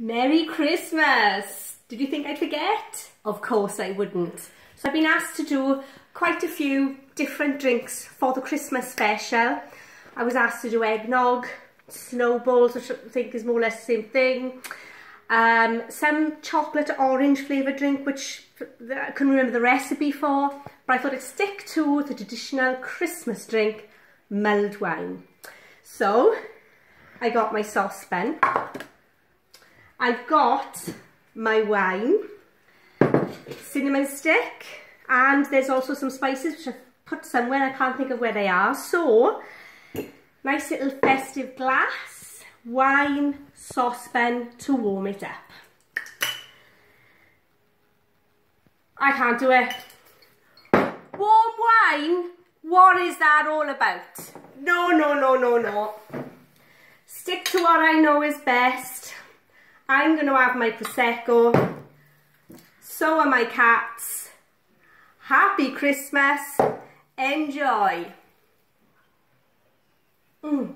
Merry Christmas! Did you think I'd forget? Of course I wouldn't. So I've been asked to do quite a few different drinks for the Christmas special. I was asked to do eggnog, snowballs, which I think is more or less the same thing. Um, some chocolate orange flavoured drink, which I couldn't remember the recipe for, but I thought I'd stick to the traditional Christmas drink, mulled wine. So, I got my saucepan. I've got my wine, cinnamon stick, and there's also some spices which I've put somewhere, I can't think of where they are. So, nice little festive glass, wine, saucepan to warm it up. I can't do it. Warm wine? What is that all about? No, no, no, no, no. Stick to what I know is best. I'm going to have my Prosecco. So are my cats. Happy Christmas. Enjoy. Mm.